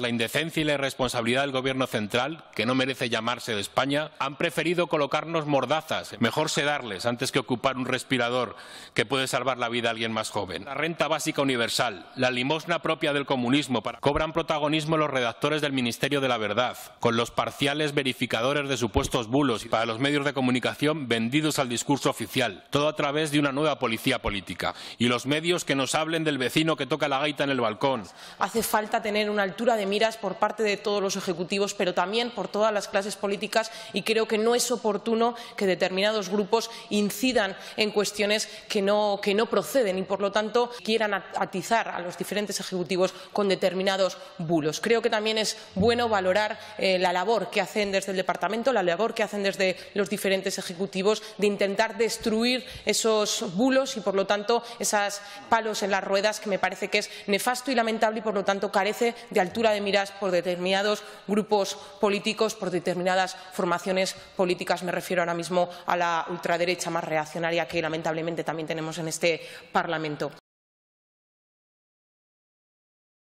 La indecencia y la irresponsabilidad del Gobierno central, que no merece llamarse de España, han preferido colocarnos mordazas. Mejor sedarles antes que ocupar un respirador que puede salvar la vida a alguien más joven. La renta básica universal, la limosna propia del comunismo, para... cobran protagonismo los redactores del Ministerio de la Verdad, con los parciales verificadores de supuestos bulos y para los medios de comunicación vendidos al discurso oficial, todo a través de una nueva policía política. Y los medios que nos hablen del vecino que toca la gaita en el balcón. Hace falta tener una altura de miras por parte de todos los ejecutivos, pero también por todas las clases políticas y creo que no es oportuno que determinados grupos incidan en cuestiones que no, que no proceden y, por lo tanto, quieran atizar a los diferentes ejecutivos con determinados bulos. Creo que también es bueno valorar eh, la labor que hacen desde el Departamento, la labor que hacen desde los diferentes ejecutivos de intentar destruir esos bulos y, por lo tanto, esos palos en las ruedas que me parece que es nefasto y lamentable y, por lo tanto, carece de altura de miras por determinados grupos políticos, por determinadas formaciones políticas. Me refiero ahora mismo a la ultraderecha más reaccionaria que, lamentablemente, también tenemos en este Parlamento.